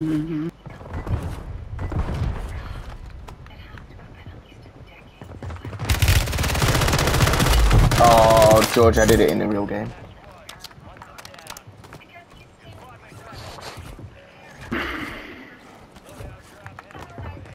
Mm-hmm. Oh, George, I did it in the real game.